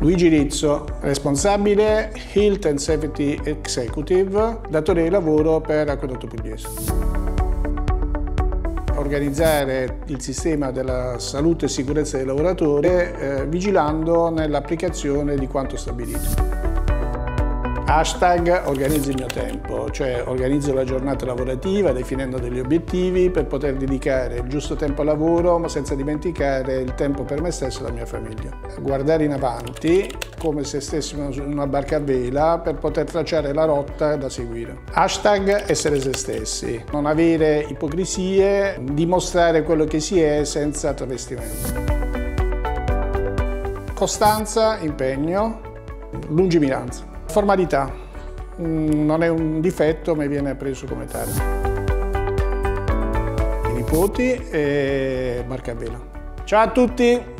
Luigi Rizzo, responsabile Health and Safety Executive, datore di lavoro per Acquedotto Pugliese. Organizzare il sistema della salute e sicurezza dei lavoratori eh, vigilando nell'applicazione di quanto stabilito. Hashtag organizzo il mio tempo, cioè organizzo la giornata lavorativa definendo degli obiettivi per poter dedicare il giusto tempo al lavoro ma senza dimenticare il tempo per me stesso e la mia famiglia. Guardare in avanti come se stessimo su una barca a vela per poter tracciare la rotta da seguire. Hashtag essere se stessi, non avere ipocrisie, dimostrare quello che si è senza travestimento. Costanza, impegno, lungimiranza. Formalità, mm, non è un difetto ma viene preso come tale. I nipoti e Marca Vela. Ciao a tutti!